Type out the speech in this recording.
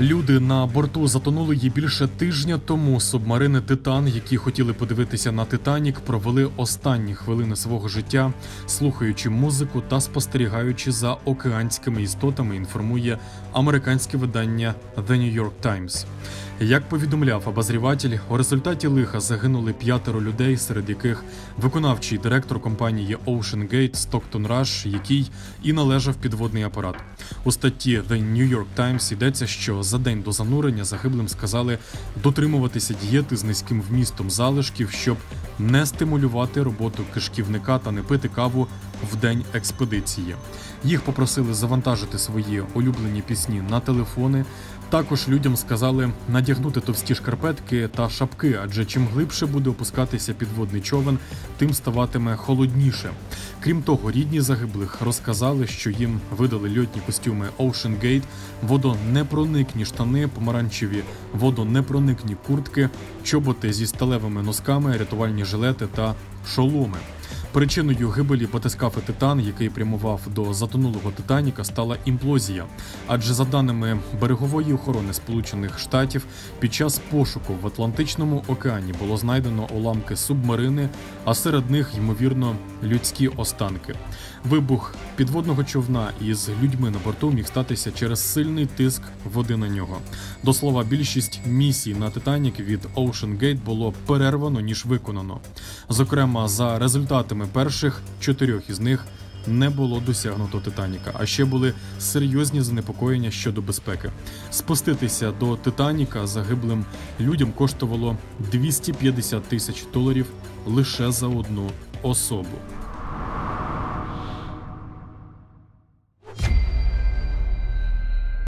Люди на борту затонули її більше тижня тому. Субмарини Титан, які хотіли подивитися на Титанік, провели останні хвилини свого життя, слухаючи музику та спостерігаючи за океанськими істотами. Інформує американське видання The New York Times. Як повідомляв обозріватель, у результаті лиха загинули п'ятеро людей, серед яких виконавчий директор компанії Ocean Gate Стоктон Rush, який і належав підводний апарат. У статті The New York Times йдеться, що за день до занурення загиблим сказали дотримуватися дієти з низьким вмістом залишків, щоб не стимулювати роботу кишківника та не пити каву в день експедиції. Їх попросили завантажити свої улюблені пісні на телефони. Також людям сказали надягнути товсті шкарпетки та шапки, адже чим глибше буде опускатися підводний човен, тим ставатиме холодніше. Крім того, рідні загиблих розказали, що їм видали льотні костюми Ocean Gate, водонепроникні штани, помаранчеві водонепроникні куртки, чоботи зі сталевими носками, рятувальні жилети та шоломи. Причиною гибелі батискафи Титан, який прямував до затонулого Титаніка, стала імплозія. Адже за даними берегової охорони Сполучених Штатів, під час пошуку в Атлантичному океані було знайдено уламки субмарини, а серед них ймовірно людські останки. Вибух підводного човна із людьми на борту міг статися через сильний тиск води на нього. До слова, більшість місій на Титанік від Ocean Gate було перервано ніж виконано. Зокрема, за результатами перших чотирьох із них не було досягнуто Титаніка, а ще були серйозні занепокоєння щодо безпеки. Спуститися до Титаніка загиблим людям коштувало 250 тисяч доларів лише за одну особу.